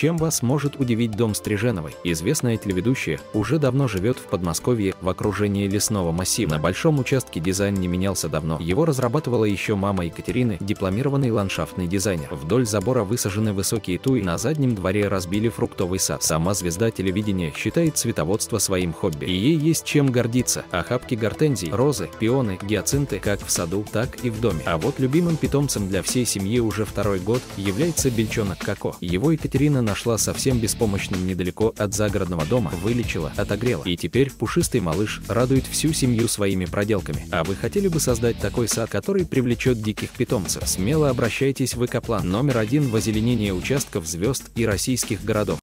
Чем вас может удивить дом Стриженовой? Известная телеведущая уже давно живет в Подмосковье в окружении лесного массива. На большом участке дизайн не менялся давно. Его разрабатывала еще мама Екатерины, дипломированный ландшафтный дизайнер. Вдоль забора высажены высокие туи, на заднем дворе разбили фруктовый сад. Сама звезда телевидения считает цветоводство своим хобби. И ей есть чем гордиться. Охапки гортензий, розы, пионы, гиацинты как в саду, так и в доме. А вот любимым питомцем для всей семьи уже второй год является бельчонок Коко. Его Екатерина нашла совсем беспомощным недалеко от загородного дома, вылечила, отогрела. И теперь пушистый малыш радует всю семью своими проделками. А вы хотели бы создать такой сад, который привлечет диких питомцев? Смело обращайтесь в Экоплан номер один в озеленение участков звезд и российских городов.